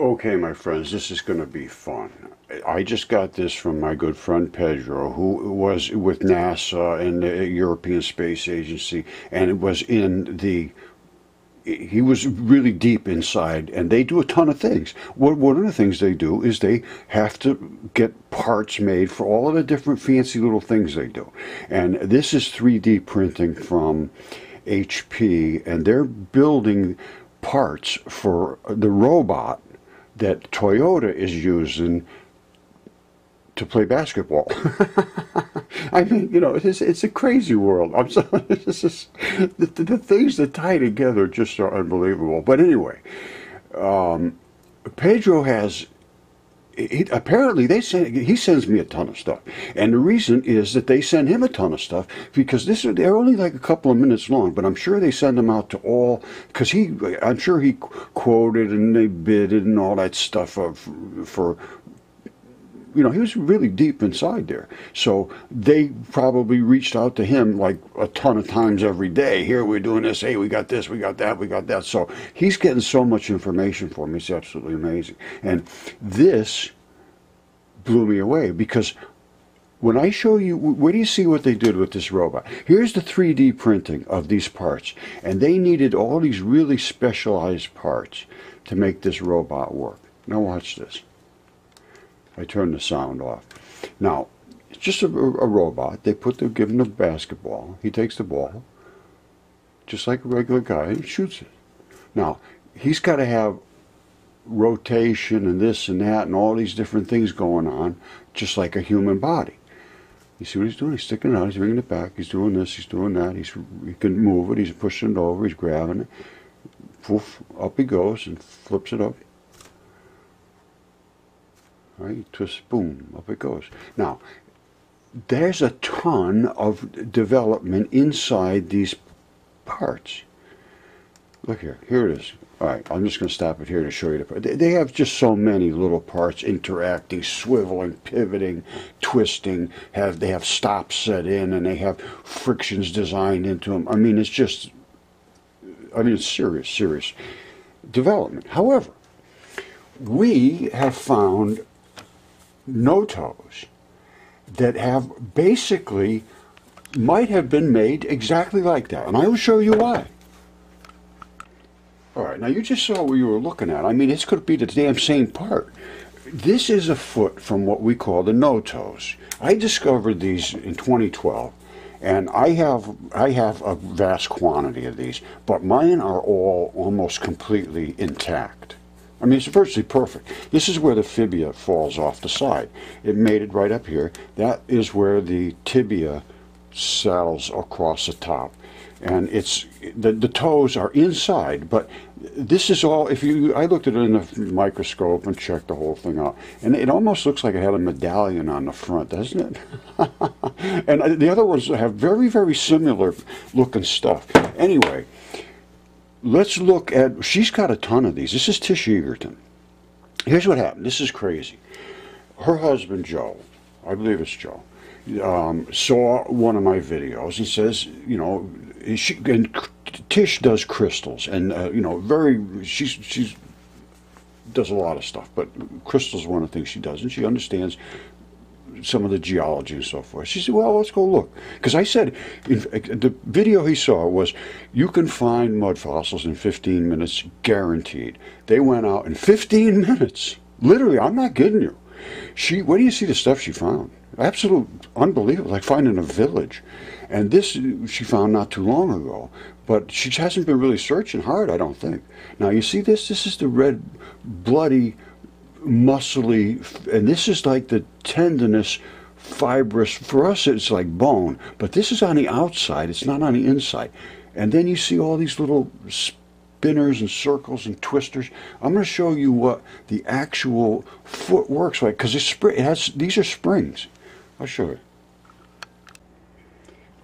Okay, my friends, this is going to be fun. I just got this from my good friend Pedro, who was with NASA and the European Space Agency, and it was in the. He was really deep inside, and they do a ton of things. what One of the things they do is they have to get parts made for all of the different fancy little things they do. And this is 3D printing from HP, and they're building parts for the robot that Toyota is using to play basketball. I mean, you know, it's, it's a crazy world. I'm sorry, this is, the, the, things that tie together just are unbelievable. But anyway, um, Pedro has he, apparently they send he sends me a ton of stuff, and the reason is that they send him a ton of stuff because this they're only like a couple of minutes long, but I'm sure they send them out to all because he I'm sure he quoted and they bidded and all that stuff of, for you know, he was really deep inside there. So they probably reached out to him like a ton of times every day. Here we're doing this. Hey, we got this. We got that. We got that. So he's getting so much information for me. It's absolutely amazing. And this blew me away because when I show you, where do you see what they did with this robot? Here's the 3D printing of these parts. And they needed all these really specialized parts to make this robot work. Now watch this. I turn the sound off. Now, it's just a, a robot. They put the give him the basketball. He takes the ball, just like a regular guy, and shoots it. Now, he's got to have rotation and this and that and all these different things going on, just like a human body. You see what he's doing? He's sticking it out. He's bringing it back. He's doing this. He's doing that. He's he can move it. He's pushing it over. He's grabbing it. Poof, up he goes and flips it up. Right? Twist, boom, up it goes. Now, there's a ton of development inside these parts. Look here, here it is. All right, I'm just going to stop it here to show you the. part. They have just so many little parts interacting, swiveling, pivoting, twisting. Have they have stops set in, and they have frictions designed into them. I mean, it's just. I mean, it's serious, serious development. However, we have found Notoes that have basically might have been made exactly like that. And I will show you why. All right, now you just saw what you were looking at. I mean, this could be the damn same part. This is a foot from what we call the Notoes. I discovered these in 2012, and I have I have a vast quantity of these, but mine are all almost completely intact. I mean, it's virtually perfect. This is where the fibia falls off the side. It made it right up here. That is where the tibia saddles across the top. And it's the, the toes are inside, but this is all. If you, I looked at it in the microscope and checked the whole thing out, and it almost looks like it had a medallion on the front, doesn't it? and the other ones have very, very similar looking stuff. Anyway, let's look at, she's got a ton of these. This is Tish Egerton. Here's what happened. This is crazy. Her husband, Joe, I believe it's Joe, um, saw one of my videos. He says, you know, she, and Tish does crystals, and uh, you know, very she's she's does a lot of stuff, but crystals one of the things she does, and she understands some of the geology and so forth. She said, well, let's go look. Because I said, the video he saw was, you can find mud fossils in 15 minutes, guaranteed. They went out in 15 minutes. Literally, I'm not kidding you. She, where do you see the stuff she found? Absolute unbelievable, like finding a village. And this she found not too long ago, but she hasn't been really searching hard, I don't think. Now, you see this? This is the red, bloody muscly, and this is like the tendinous, fibrous. For us, it's like bone, but this is on the outside. It's not on the inside. And then you see all these little spinners and circles and twisters. I'm going to show you what the actual foot works like because it has these are springs. I'll show you.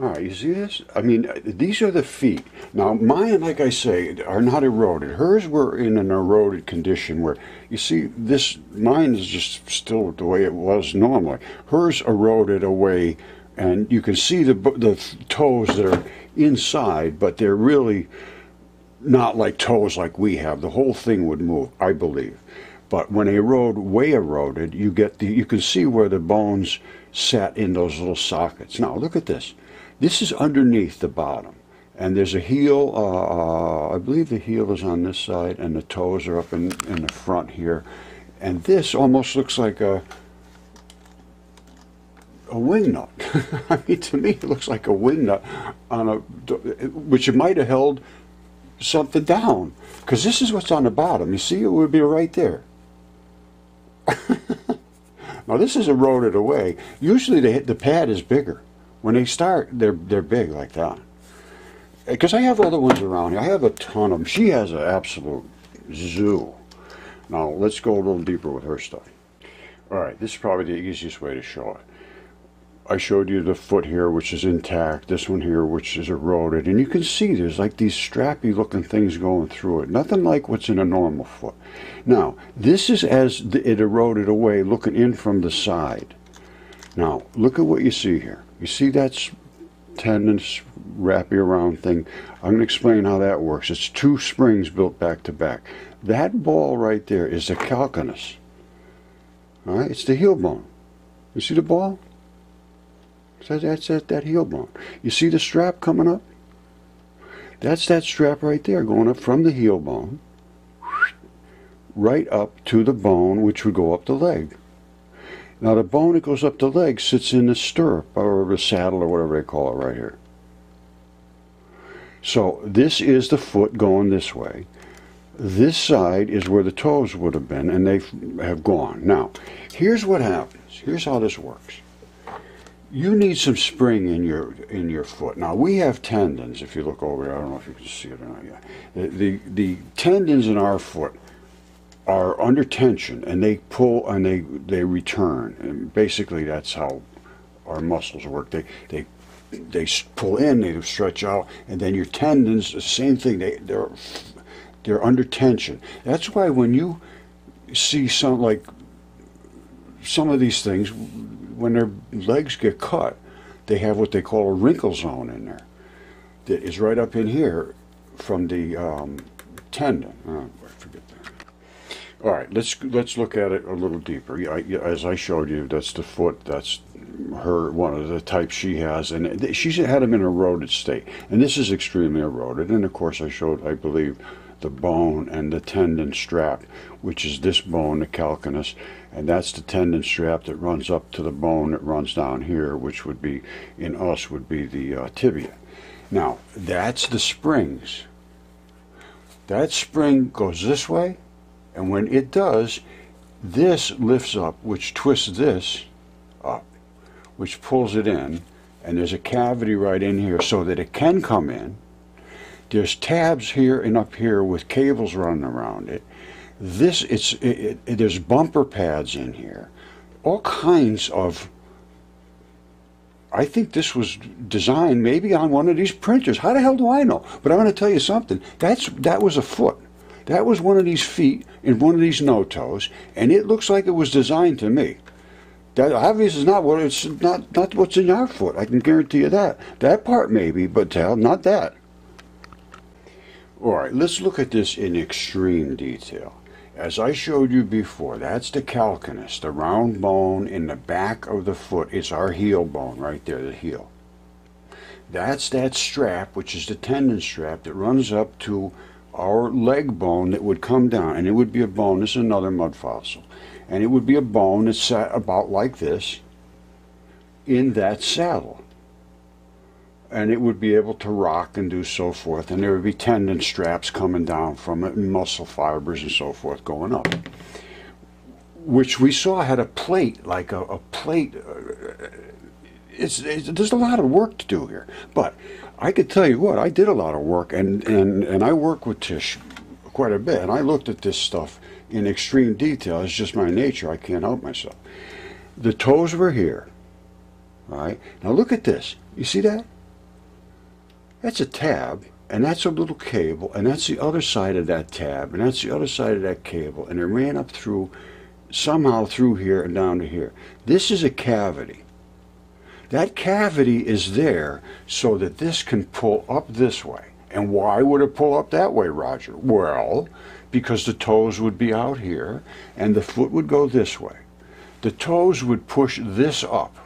All right, you see this? I mean, these are the feet. Now, mine, like I say, are not eroded. Hers were in an eroded condition where, you see, this, mine is just still the way it was normally. Hers eroded away, and you can see the, the toes that are inside, but they're really not like toes like we have. The whole thing would move, I believe. But when erode way eroded, you get the you can see where the bones sat in those little sockets. Now look at this. This is underneath the bottom, and there's a heel. Uh, I believe the heel is on this side, and the toes are up in in the front here. And this almost looks like a a wing nut. I mean, to me, it looks like a wing nut on a, which it might have held something down. Because this is what's on the bottom. You see, it would be right there. now this is eroded away. Usually the the pad is bigger. When they start, they're they're big like that. Uh, because I have other ones around here. I have a ton of them. She has an absolute zoo. Now let's go a little deeper with her stuff. All right, this is probably the easiest way to show it. I showed you the foot here, which is intact, this one here, which is eroded, and you can see there's like these strappy looking things going through it. Nothing like what's in a normal foot. Now, this is as it eroded away, looking in from the side. Now, look at what you see here. You see that tendon wrappy around thing? I'm going to explain how that works. It's two springs built back to back. That ball right there is the calcaneus. All right, it's the heel bone. You see the ball? So that's that, that heel bone. You see the strap coming up? That's that strap right there going up from the heel bone right up to the bone which would go up the leg. Now the bone that goes up the leg sits in the stirrup or the saddle or whatever they call it right here. So this is the foot going this way. This side is where the toes would have been and they have gone. Now, here's what happens. Here's how this works you need some spring in your in your foot. Now we have tendons. If you look over there, I don't know if you can see it or not. Yeah, the, the the tendons in our foot are under tension, and they pull and they they return. And basically, that's how our muscles work. They they they pull in, they stretch out, and then your tendons, the same thing. They they're they're under tension. That's why when you see some like some of these things when their legs get cut, they have what they call a wrinkle zone in there that is right up in here from the um, tendon. Oh, I forget. All right, let's let's look at it a little deeper. As I showed you, that's the foot. That's her one of the types she has, and she's had them in eroded state, and this is extremely eroded. And of course, I showed, I believe, the bone and the tendon strap, which is this bone, the calcaneus, and that's the tendon strap that runs up to the bone that runs down here, which would be, in us, would be the uh, tibia. Now, that's the springs. That spring goes this way, and when it does, this lifts up, which twists this up, which pulls it in, and there's a cavity right in here so that it can come in. There's tabs here and up here with cables running around it. This it's it, it, there's bumper pads in here, all kinds of. I think this was designed maybe on one of these printers. How the hell do I know? But I'm going to tell you something. That's that was a foot. That was one of these feet in one of these no toes, and it looks like it was designed to me. That obviously is not what it's not not what's in our foot. I can guarantee you that. That part maybe, but tell not that. All right, let's look at this in extreme detail. As I showed you before, that's the calcaneus, the round bone in the back of the foot. It's our heel bone right there, the heel. That's that strap, which is the tendon strap that runs up to our leg bone that would come down. And it would be a bone, this is another mud fossil. And it would be a bone that sat about like this in that saddle and it would be able to rock and do so forth. And there would be tendon straps coming down from it and muscle fibers and so forth going up. Which we saw had a plate, like a, a plate. Uh, It's, it's, there's a lot of work to do here. But I could tell you what, I did a lot of work, and, and, and I work with Tish quite a bit. And I looked at this stuff in extreme detail. It's just my nature. I can't help myself. The toes were here. All right. Now look at this. You see that? That's a tab, and that's a little cable, and that's the other side of that tab, and that's the other side of that cable, and it ran up through, somehow through here and down to here. This is a cavity. That cavity is there so that this can pull up this way. And why would it pull up that way, Roger? Well, because the toes would be out here and the foot would go this way. The toes would push this up.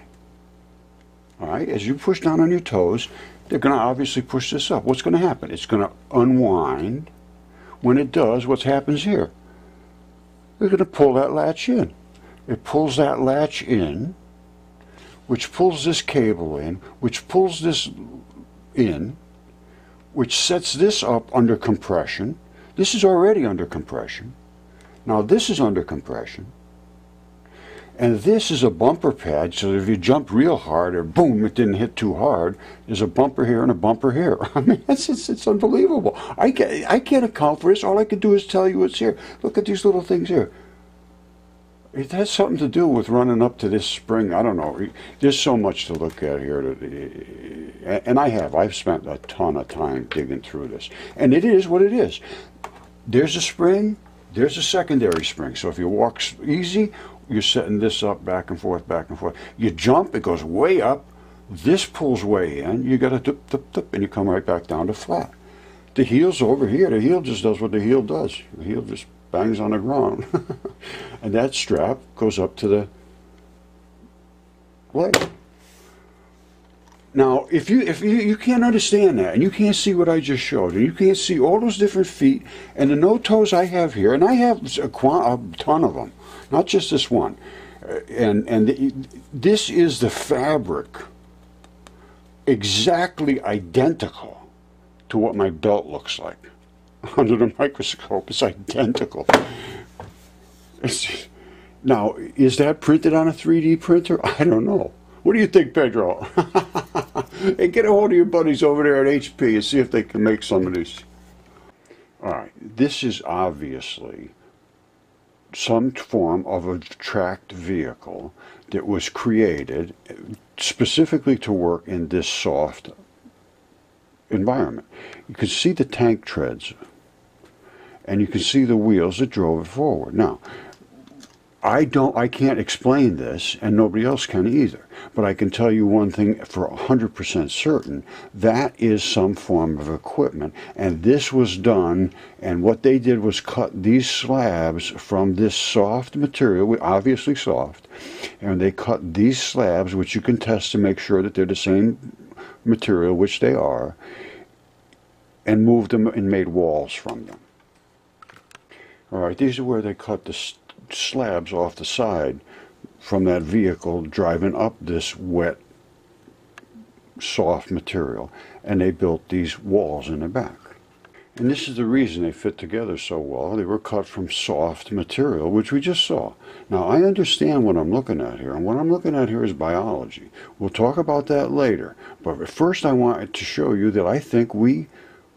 All right, as you push down on your toes, they're going to obviously push this up. What's going to happen? It's going to unwind. When it does, what happens here? We're going to pull that latch in. It pulls that latch in, which pulls this cable in, which pulls this in, which sets this up under compression. This is already under compression. Now this is under compression. And this is a bumper pad, so if you jump real hard or boom, it didn't hit too hard, there's a bumper here and a bumper here. I mean, it's, it's, it's unbelievable. I can't, I can't account for this. All I can do is tell you it's here. Look at these little things here. It has something to do with running up to this spring. I don't know. There's so much to look at here. Eh, and I have. I've spent a ton of time digging through this. And it is what it is. There's a spring. There's a secondary spring. So if you walk easy you're setting this up back and forth, back and forth. You jump, it goes way up. This pulls way in. You got to dip, dip, dip, and you come right back down to flat. The heel's over here. The heel just does what the heel does. The heel just bangs on the ground. and that strap goes up to the leg. Now, if you if you, you can't understand that, and you can't see what I just showed, and you can't see all those different feet and the no toes I have here, and I have a, a ton of them, not just this one. And and the, this is the fabric exactly identical to what my belt looks like under the microscope. It's identical. It's, now, is that printed on a 3D printer? I don't know. What do you think, Pedro? hey, get a hold of your buddies over there at HP and see if they can make some of these. All right, this is obviously some form of a tracked vehicle that was created specifically to work in this soft environment. You can see the tank treads and you can see the wheels that drove it forward. Now, I don't I can't explain this and nobody else can either. But I can tell you one thing for 100% certain, that is some form of equipment and this was done and what they did was cut these slabs from this soft material, obviously soft, and they cut these slabs which you can test to make sure that they're the same material which they are and moved them and made walls from them. All right, these are where they cut the slabs off the side from that vehicle driving up this wet, soft material, and they built these walls in the back. And this is the reason they fit together so well. They were cut from soft material, which we just saw. Now, I understand what I'm looking at here, and what I'm looking at here is biology. We'll talk about that later. But first, I wanted to show you that I think we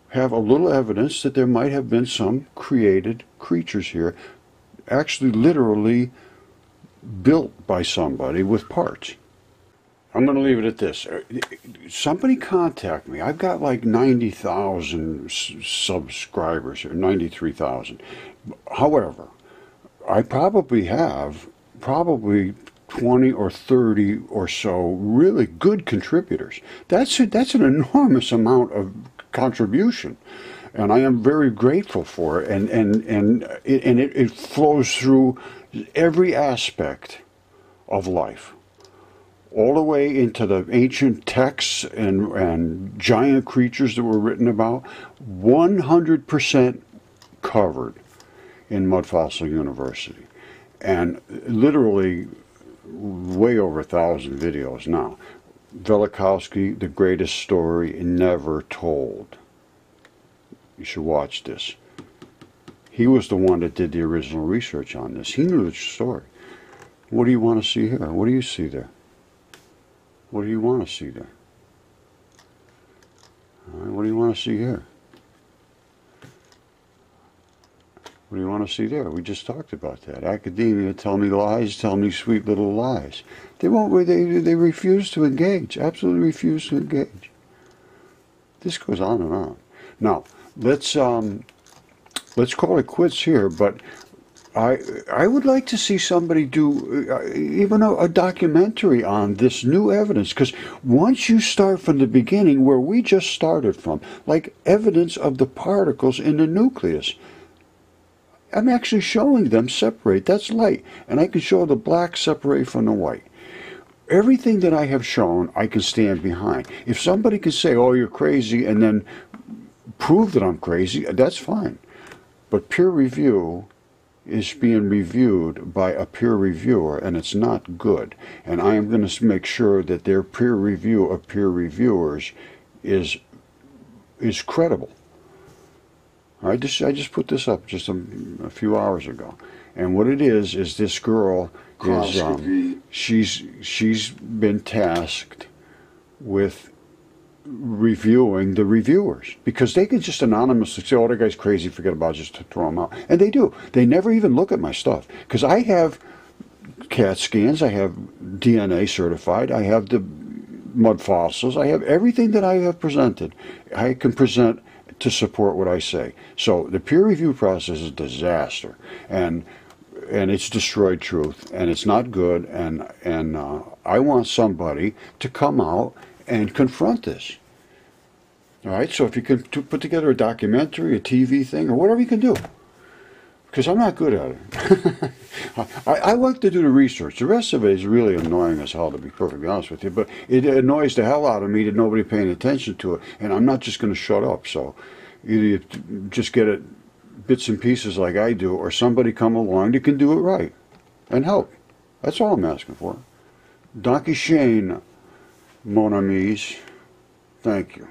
have a little evidence that there might have been some created creatures here actually literally built by somebody with parts. I'm going to leave it at this. Uh, somebody contact me. I've got like 90,000 subscribers or 93,000. However, I probably have probably 20 or 30 or so really good contributors. That's a, that's an enormous amount of contribution and I am very grateful for it. And and and it, and it, it flows through every aspect of life, all the way into the ancient texts and and giant creatures that were written about. One hundred percent covered in Mudfossil University, and literally way over a thousand videos now. Velikovsky, the greatest story never told. You should watch this. He was the one that did the original research on this. He knew the story. What do you want to see here? What do you see there? What do you want to see there? what do you want to see here? What do you want to see there? We just talked about that. Academia tell me lies, tell me sweet little lies. They won't. They they refuse to engage. Absolutely refuse to engage. This goes on and on. Now, let's um, let's call it quits here. But I I would like to see somebody do uh, even a, a, documentary on this new evidence because once you start from the beginning where we just started from, like evidence of the particles in the nucleus, I'm actually showing them separate. That's light. And I can show the black separate from the white. Everything that I have shown, I can stand behind. If somebody can say, oh, you're crazy, and then prove that I'm crazy, that's fine. But peer review is being reviewed by a peer reviewer, and it's not good. And I am going to make sure that their peer review of peer reviewers is is credible. I just I just put this up just a, a few hours ago, and what it is is this girl is um, she's she's been tasked with reviewing the reviewers because they can just anonymously say, "Oh, that guy's crazy. Forget about it. Just throw him out." And they do. They never even look at my stuff because I have CAT scans. I have DNA certified. I have the mud fossils. I have everything that I have presented. I can present to support what I say. So the peer review process is a disaster, and and it's destroyed truth, and it's not good. And and uh, I want somebody to come out and confront this. All right. So if you can put together a documentary, a TV thing, or whatever you can do, because I'm not good at it. I, I, like to do the research. The rest of it is really annoying as hell, to be perfectly honest with you. But it annoys the hell out of me that nobody paying attention to it, and I'm not just going to shut up. So either you just get it bits and pieces like I do, or somebody come along that can do it right and help. That's all I'm asking for. Danke schön, mon amis, thank you.